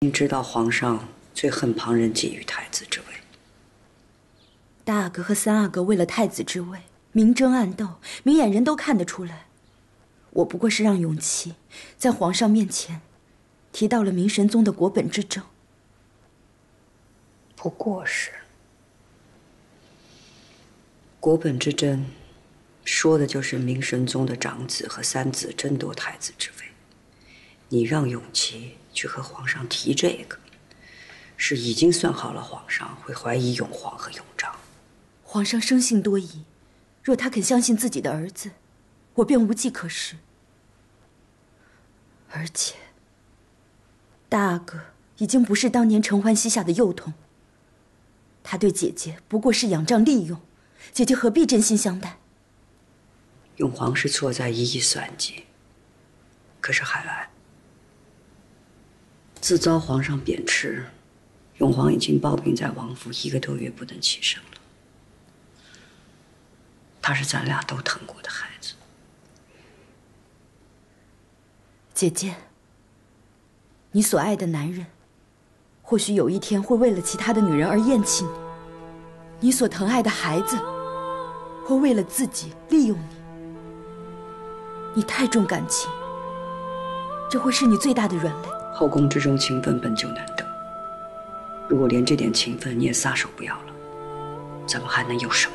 您知道皇上最恨旁人觊觎太子之位。大阿哥和三阿哥为了太子之位，明争暗斗，明眼人都看得出来。我不过是让永琪在皇上面前提到了明神宗的国本之争。不过是国本之争，说的就是明神宗的长子和三子争夺太子之位。你让永琪去和皇上提这个，是已经算好了皇上会怀疑永璜和永璋。皇上生性多疑，若他肯相信自己的儿子，我便无计可施。而且，大阿哥已经不是当年承欢膝下的幼童。他对姐姐不过是仰仗利用，姐姐何必真心相待？永璜是错在一意算计，可是海兰，自遭皇上贬斥，永皇已经抱病在王府一个多月，不能起身了。他是咱俩都疼过的孩子，姐姐，你所爱的男人。或许有一天会为了其他的女人而厌弃你，你所疼爱的孩子会为了自己利用你。你太重感情，这会是你最大的软肋。后宫之中情分本就难得，如果连这点情分你也撒手不要了，咱们还能有什么？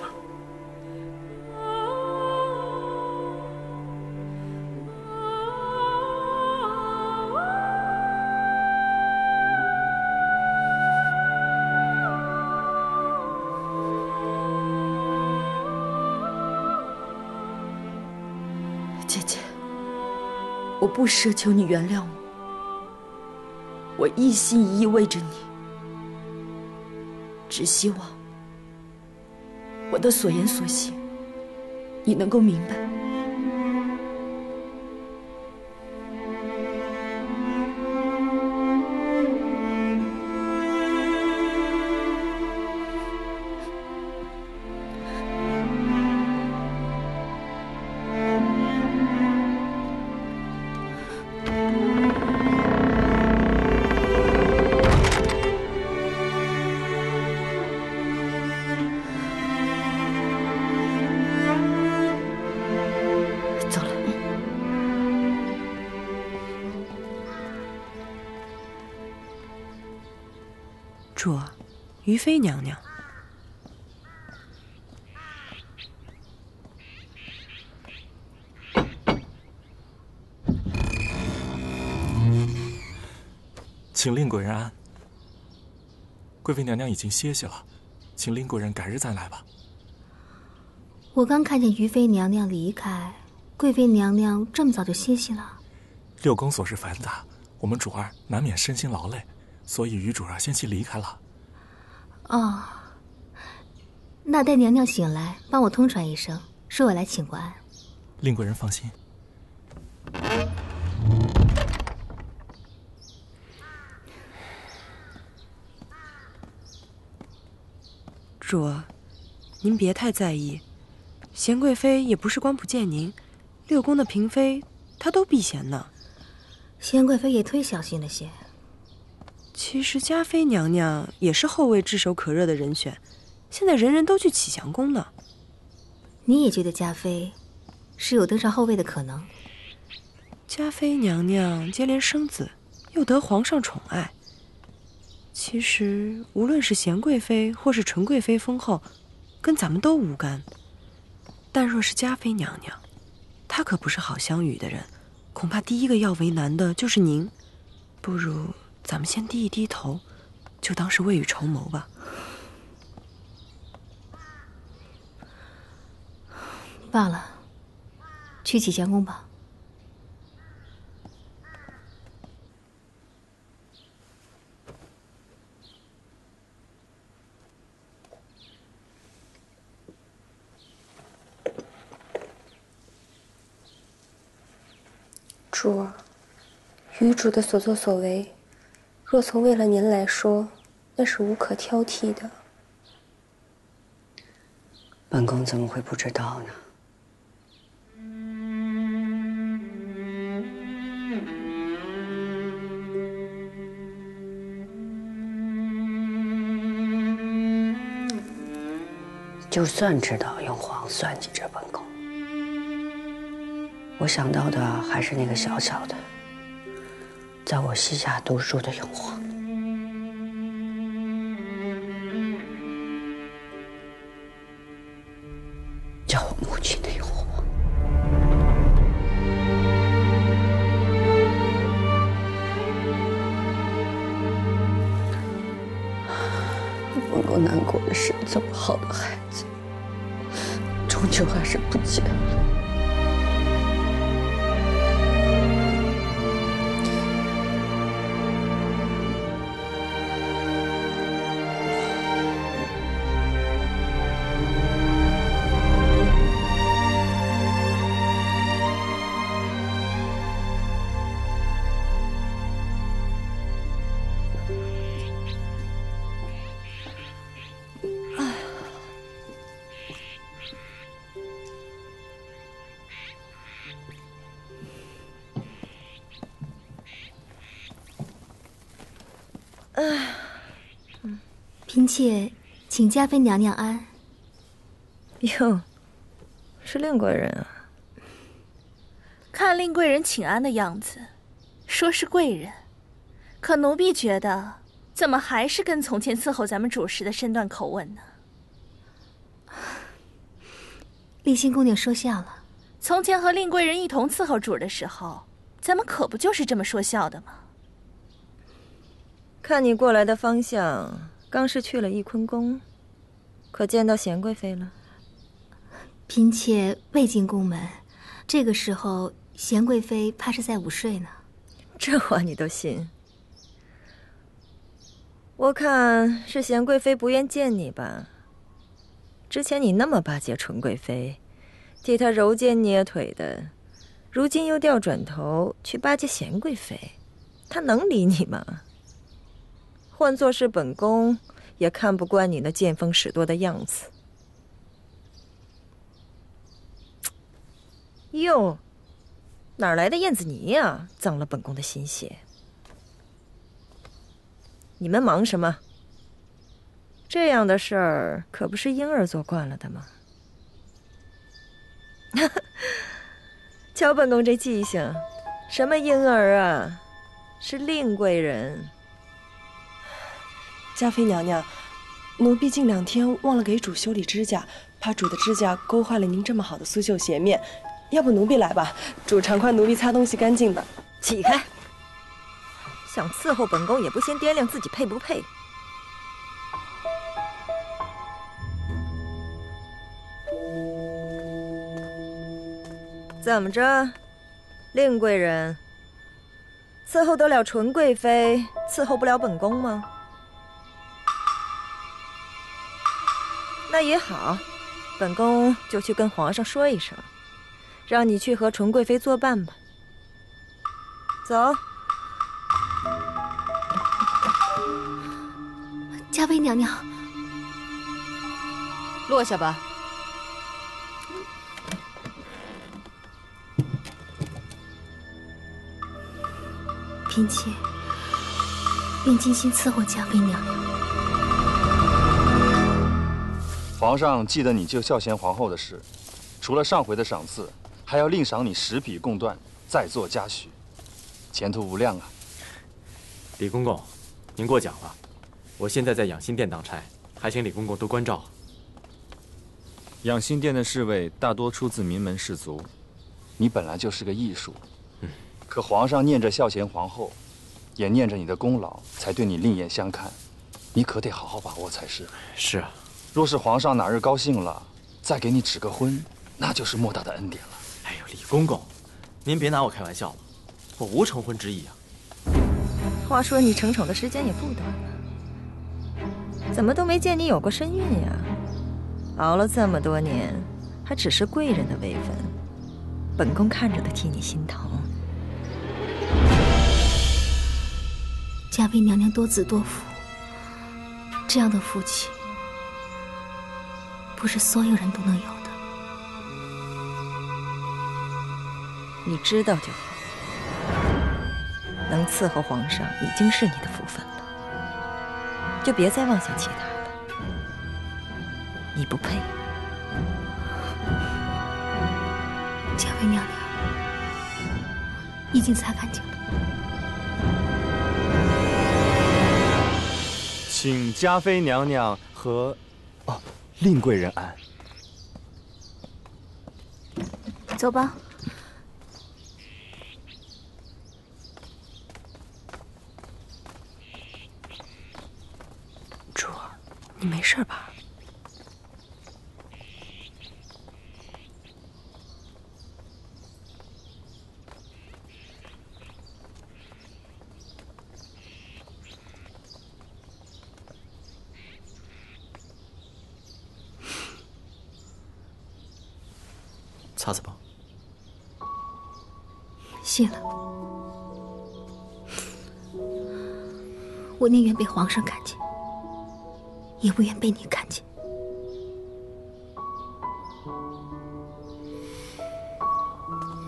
姐姐，我不奢求你原谅我，我一心一意为着你，只希望我的所言所行，你能够明白。于妃娘娘，请令贵人安。贵妃娘娘已经歇息了，请令贵人改日再来吧。我刚看见于妃娘娘离开，贵妃娘娘这么早就歇息了。六宫琐事繁杂，我们主儿难免身心劳累。所以，于主儿先期离开了。哦，那待娘娘醒来，帮我通传一声，说我来请过安。令贵人放心。主儿，您别太在意，贤贵妃也不是光不见您，六宫的嫔妃她都避嫌呢。贤贵妃也忒小心了些。其实嘉妃娘娘也是后位炙手可热的人选，现在人人都去启祥宫呢。你也觉得嘉妃是有登上后位的可能？嘉妃娘娘接连生子，又得皇上宠爱。其实无论是贤贵妃或是纯贵妃封后，跟咱们都无干。但若是嘉妃娘娘，她可不是好相与的人，恐怕第一个要为难的就是您。不如。咱们先低一低头，就当是未雨绸缪吧。罢了，去启祥宫吧。主儿，余主的所作所为。若从为了您来说，那是无可挑剔的。本宫怎么会不知道呢？就算知道，用黄算计着本宫。我想到的还是那个小小的。在我膝下读书的诱惑。叫我母亲的永皇。本宫难过的是，这么好的孩子，终究还是不见了。嫔妾请嘉妃娘娘安。哟，是令贵人啊！看令贵人请安的样子，说是贵人，可奴婢觉得，怎么还是跟从前伺候咱们主时的身段口吻呢？丽心姑娘说笑了。从前和令贵人一同伺候主的时候，咱们可不就是这么说笑的吗？看你过来的方向，刚是去了翊坤宫，可见到娴贵妃了？嫔妾未进宫门，这个时候娴贵妃怕是在午睡呢。这话你都信？我看是娴贵妃不愿见你吧。之前你那么巴结纯贵妃，替她揉肩捏腿的，如今又掉转头去巴结娴贵妃，她能理你吗？换做是本宫，也看不惯你那见风使舵的样子。哟，哪来的燕子泥呀？脏了本宫的心血。你们忙什么？这样的事儿可不是婴儿做惯了的吗？瞧本宫这记性，什么婴儿啊？是令贵人。嘉妃娘娘，奴婢近两天忘了给主修理指甲，怕主的指甲勾坏了您这么好的苏绣鞋面。要不奴婢来吧，主常夸奴婢擦东西干净的。起开！想伺候本宫，也不先掂量自己配不配。怎么着，令贵人？伺候得了纯贵妃，伺候不了本宫吗？那也好，本宫就去跟皇上说一声，让你去和纯贵妃作伴吧。走。嘉妃娘娘，落下吧。嫔妾愿精心伺候嘉妃娘娘。皇上记得你救孝贤皇后的事，除了上回的赏赐，还要另赏你十匹贡缎，再做嘉许，前途无量啊！李公公，您过奖了。我现在在养心殿当差，还请李公公多关照。养心殿的侍卫大多出自名门士族，你本来就是个艺术。嗯，可皇上念着孝贤皇后，也念着你的功劳，才对你另眼相看，你可得好好把握才是。是啊。若是皇上哪日高兴了，再给你指个婚，那就是莫大的恩典了。哎呦，李公公，您别拿我开玩笑了，我无成婚之意啊。话说你成宠的时间也不短了，怎么都没见你有过身孕呀？熬了这么多年，还只是贵人的位分，本宫看着都替你心疼。嘉妃娘娘多子多福，这样的福气。不是所有人都能有的。你知道就好。能伺候皇上已经是你的福分了就别再妄想其他了。你不配。嘉妃娘娘已经擦干净了。请嘉妃娘娘和令贵人安。走吧。珠儿，你没事吧？擦擦吧。谢了。我宁愿被皇上看见，也不愿被你看见。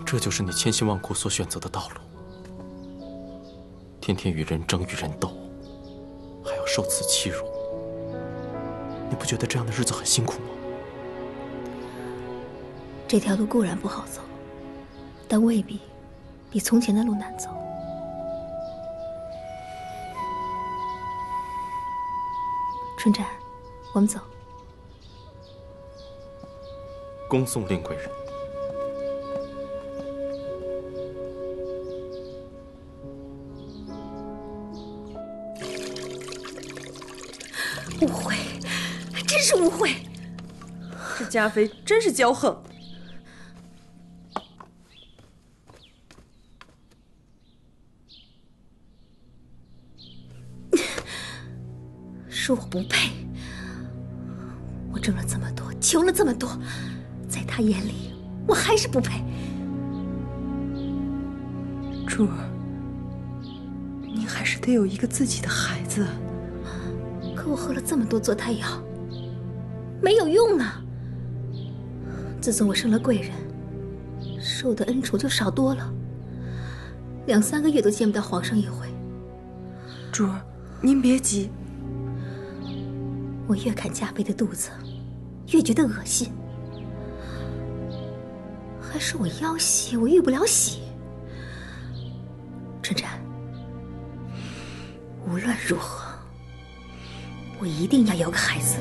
这就是你千辛万苦所选择的道路。天天与人争，与人斗，还要受此欺辱，你不觉得这样的日子很辛苦吗？这条路固然不好走，但未必比从前的路难走。春展，我们走。恭送令贵人。误会，真是误会。这嘉妃真是骄横。是我不配。我挣了这么多，求了这么多，在他眼里，我还是不配。珠儿，你还是得有一个自己的孩子。可我喝了这么多坐胎药，没有用啊！自从我生了贵人，受的恩宠就少多了，两三个月都见不到皇上一回。珠儿，您别急。我越看嘉妃的肚子，越觉得恶心。还是我腰细，我遇不了喜。春婵，无论如何，我一定要有个孩子。